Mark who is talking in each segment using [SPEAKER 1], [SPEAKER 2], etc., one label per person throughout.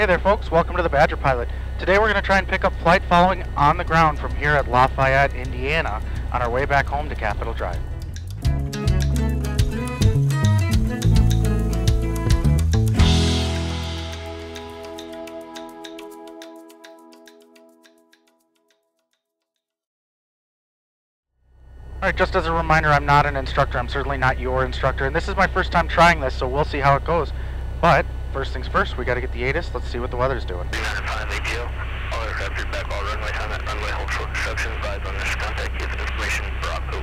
[SPEAKER 1] Hey there folks, welcome to the Badger Pilot. Today we're going to try and pick up flight following on the ground from here at Lafayette, Indiana on our way back home to Capitol Drive. Alright, just as a reminder, I'm not an instructor. I'm certainly not your instructor. And this is my first time trying this, so we'll see how it goes. But, first things first, we gotta get the ATIS. Let's see what the weather's doing.
[SPEAKER 2] Bravo.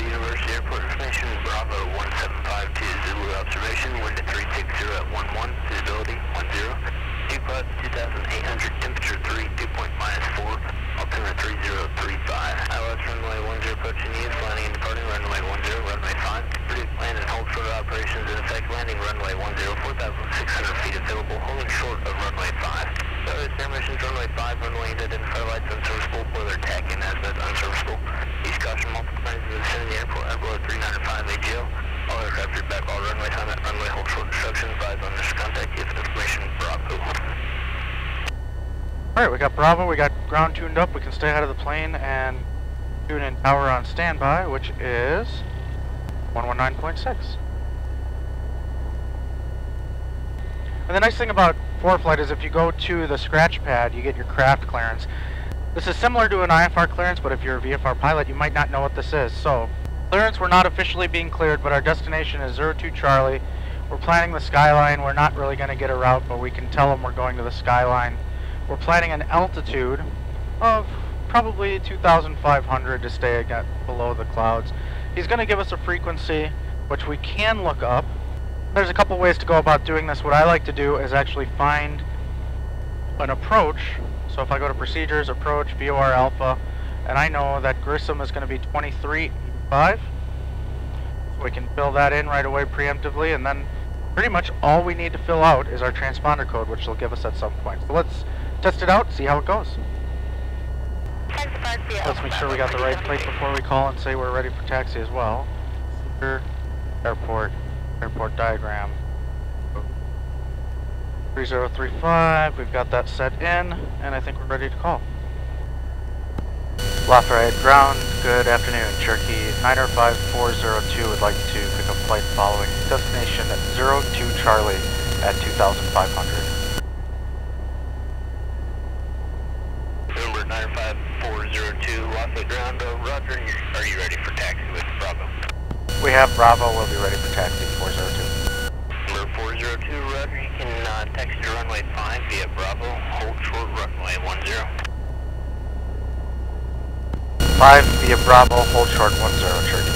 [SPEAKER 2] University Airport information, Bravo 1752 Zulu observation, wind at 360 at 11, visibility 10. Dew 2,800, temperature 3, dew point minus 4, altimeter 3035. ILS runway 10 approaching you, landing and departing runway 10, runway 5. Predict land and hold short operations in effect, landing runway 10, 4,600 feet available, holding short of runway 5. Those air missions runway 5, runway to identify lights unserviceable, boiler tach in azimuth unserviceable. East caution multiple planes in the vicinity airport, airport 395 AGL. All aircraft are back, all runway time at runway hold short instructions, advise on this contact, give information, Bravo.
[SPEAKER 1] Alright, we got Bravo, we got ground tuned up, we can stay ahead of the plane and tune in tower on standby, which is 119.6. And the nice thing about ForeFlight is if you go to the scratch pad, you get your craft clearance. This is similar to an IFR clearance, but if you're a VFR pilot, you might not know what this is. So, clearance, we're not officially being cleared, but our destination is 02 Charlie. We're planning the skyline. We're not really going to get a route, but we can tell them we're going to the skyline. We're planning an altitude of probably 2,500 to stay below the clouds. He's going to give us a frequency, which we can look up. There's a couple ways to go about doing this. What I like to do is actually find an approach. So if I go to procedures, approach, VOR alpha, and I know that Grissom is going to be 23.5. So we can fill that in right away preemptively, and then pretty much all we need to fill out is our transponder code, which they'll give us at some point. So let's test it out, see how it goes. Let's make sure we got the right plate before we call and say we're ready for taxi as well. Airport, airport diagram. 3035, we've got that set in, and I think we're ready to call. Lafayette ground, good afternoon. Cherokee 95402 would like to pick up flight following destination at 02 Charlie at 2500.
[SPEAKER 2] Number 95402, Lafayette ground, uh, Roger, are you ready for taxi with Bravo?
[SPEAKER 1] We have Bravo, we'll be ready for taxi 402.
[SPEAKER 2] Number 402, Roger, you can uh, taxi to runway 5 via Bravo, hold short runway 10.
[SPEAKER 1] 5 via Bravo, hold short 10, Cherokee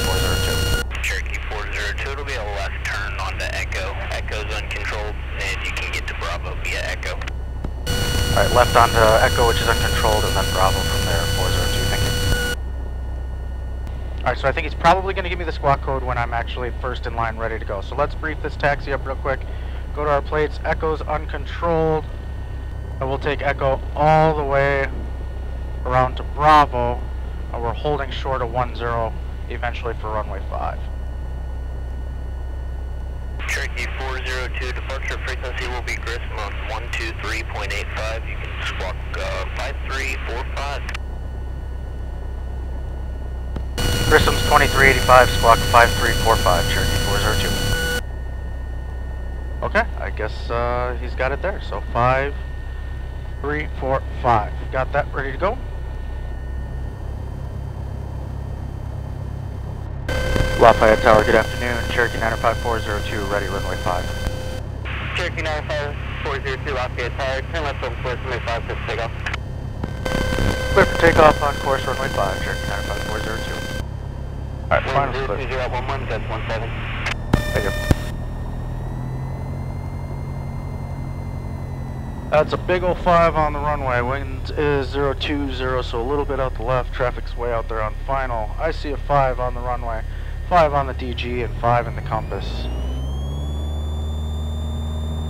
[SPEAKER 1] 402.
[SPEAKER 2] Cherokee 402, it'll be a left turn onto Echo. Echo's uncontrolled, and you can get to Bravo via Echo.
[SPEAKER 1] Alright, left onto Echo, which is uncontrolled, and then Bravo Alright, so I think he's probably going to give me the squawk code when I'm actually first in line ready to go. So let's brief this taxi up real quick. Go to our plates, Echo's uncontrolled. And we'll take Echo all the way around to Bravo. And we're holding short of 10 eventually for runway 5.
[SPEAKER 2] Cherokee 402, departure frequency will be on 123.85. You can squawk uh, 5345.
[SPEAKER 1] Grissom's 2385, squawk 5345, Cherokee 402. Okay, I guess uh, he's got it there. So 5, 3, 4, 5. Got that ready to go? Lafayette Tower, good afternoon. Cherokee 95402, ready, runway 5.
[SPEAKER 2] Cherokee 95402, Lafayette Tower, turn left on course runway 5 for takeoff.
[SPEAKER 1] Clear for takeoff on course runway 5, Cherokee 95402. Alright, final clear.
[SPEAKER 2] 020 at 11, that's 17.
[SPEAKER 1] Thank you. That's a big old 5 on the runway. Wind is 020, so a little bit out the left. Traffic's way out there on final. I see a 5 on the runway, 5 on the DG, and 5 in the compass.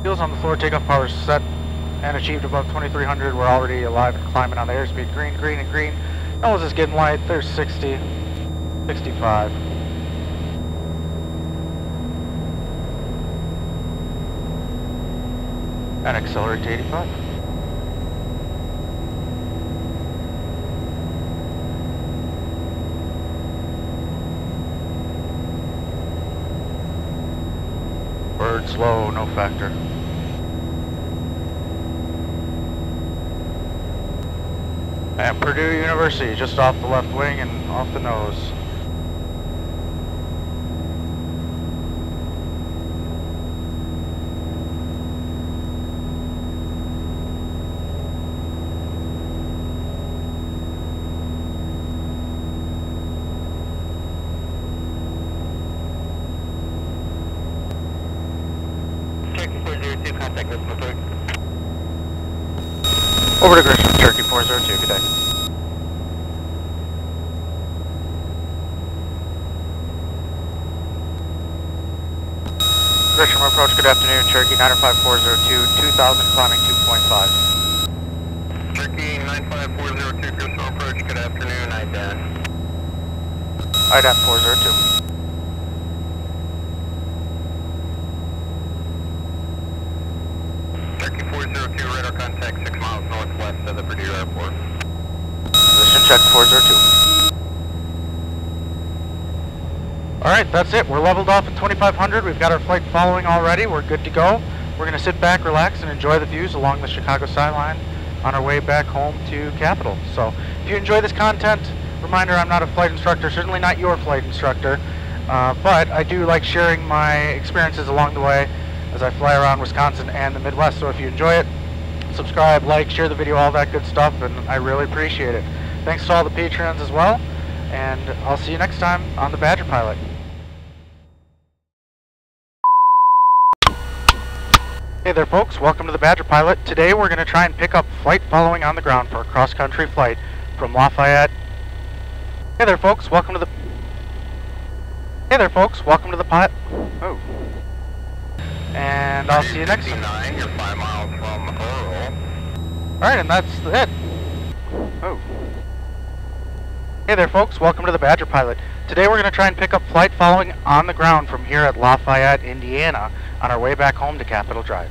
[SPEAKER 1] Wheels on the floor, takeoff power set and achieved above 2300. We're already alive and climbing on the airspeed. Green, green, and green. Nose is getting light. There's 60, 65. And accelerate to 85. Bird slow, no factor. And Purdue University, just off the left wing and off the nose. Over to Grissom, Cherokee 402, good day. Grissom approach, good afternoon, Cherokee 95402, 2000 climbing 2.5.
[SPEAKER 2] Cherokee 95402, Crystal approach, good afternoon, IDAS.
[SPEAKER 1] IDAP 402.
[SPEAKER 2] Cherokee 402, radar contact 6 miles northwest of the Purdue Airport.
[SPEAKER 1] Position check 402. Alright, that's it. We're leveled off at 2500. We've got our flight following already. We're good to go. We're going to sit back, relax, and enjoy the views along the Chicago skyline on our way back home to Capitol. So, if you enjoy this content, reminder I'm not a flight instructor, certainly not your flight instructor, uh, but I do like sharing my experiences along the way as I fly around Wisconsin and the Midwest. So if you enjoy it, subscribe, like, share the video, all that good stuff, and I really appreciate it. Thanks to all the patrons as well, and I'll see you next time on the Badger Pilot. Hey there folks, welcome to the Badger Pilot. Today we're going to try and pick up flight following on the ground for a cross-country flight from Lafayette. Hey there folks, welcome to the... Hey there folks, welcome to the pilot. Oh. And I'll see you next time.
[SPEAKER 2] you're 5 miles from Earl.
[SPEAKER 1] Alright, and that's it. Oh. Hey there folks, welcome to the Badger Pilot. Today we're going to try and pick up flight following on the ground from here at Lafayette, Indiana, on our way back home to Capitol Drive.